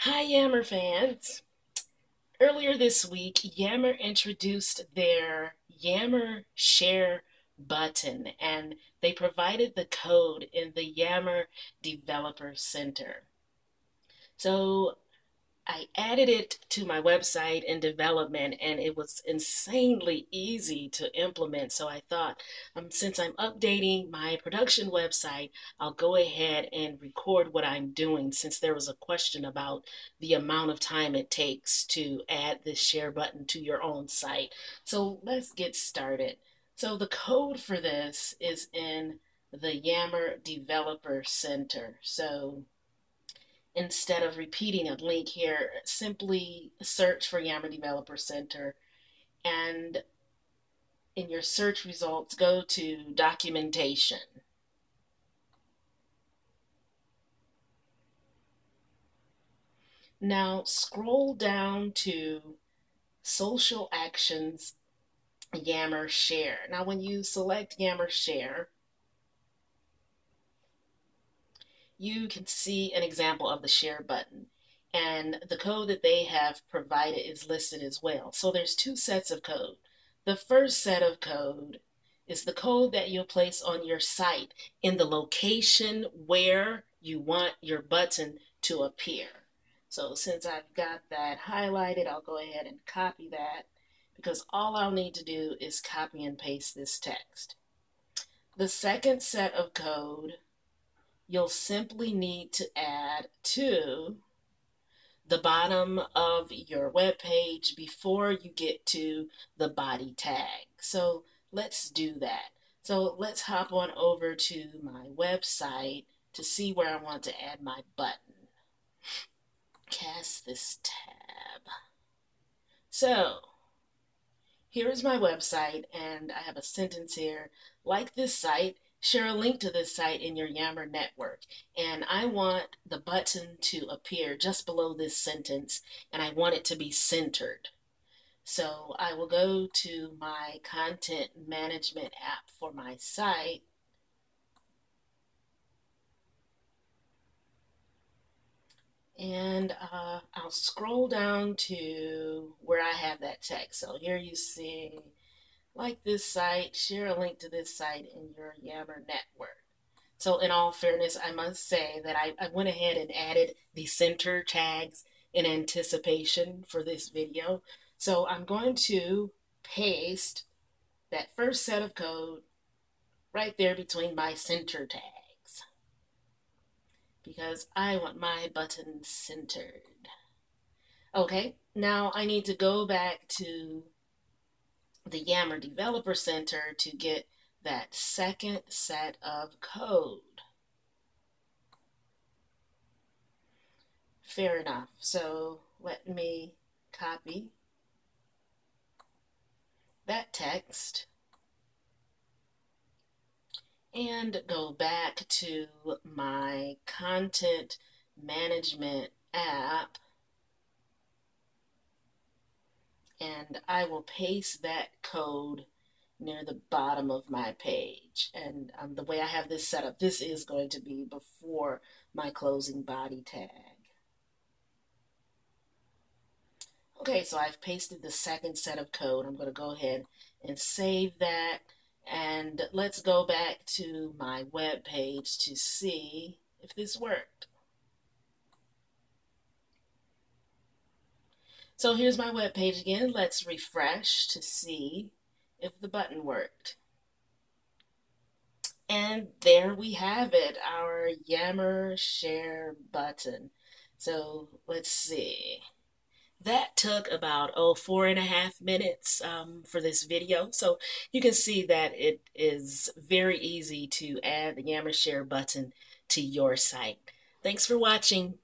Hi, Yammer fans. Earlier this week, Yammer introduced their Yammer Share button and they provided the code in the Yammer Developer Center. So I added it to my website in development and it was insanely easy to implement. So I thought, um, since I'm updating my production website, I'll go ahead and record what I'm doing since there was a question about the amount of time it takes to add this share button to your own site. So let's get started. So the code for this is in the Yammer Developer Center. So instead of repeating a link here, simply search for Yammer Developer Center and in your search results, go to documentation. Now scroll down to social actions Yammer share. Now when you select Yammer share, you can see an example of the share button. And the code that they have provided is listed as well. So there's two sets of code. The first set of code is the code that you'll place on your site in the location where you want your button to appear. So since I've got that highlighted, I'll go ahead and copy that because all I'll need to do is copy and paste this text. The second set of code you'll simply need to add to the bottom of your web page before you get to the body tag. So let's do that. So let's hop on over to my website to see where I want to add my button. Cast this tab. So here is my website and I have a sentence here. Like this site, share a link to this site in your Yammer network. And I want the button to appear just below this sentence, and I want it to be centered. So I will go to my content management app for my site. And uh, I'll scroll down to where I have that text. So here you see like this site, share a link to this site in your Yammer network. So in all fairness, I must say that I, I went ahead and added the center tags in anticipation for this video. So I'm going to paste that first set of code right there between my center tags because I want my button centered. Okay, now I need to go back to the Yammer Developer Center to get that second set of code. Fair enough. So let me copy that text and go back to my content management app and I will paste that code near the bottom of my page. And um, the way I have this set up, this is going to be before my closing body tag. Okay, so I've pasted the second set of code. I'm going to go ahead and save that. And let's go back to my web page to see if this worked. So here's my web page again. Let's refresh to see if the button worked. And there we have it, our Yammer share button. So let's see. That took about, oh, four and a half minutes um, for this video. So you can see that it is very easy to add the Yammer share button to your site. Thanks for watching.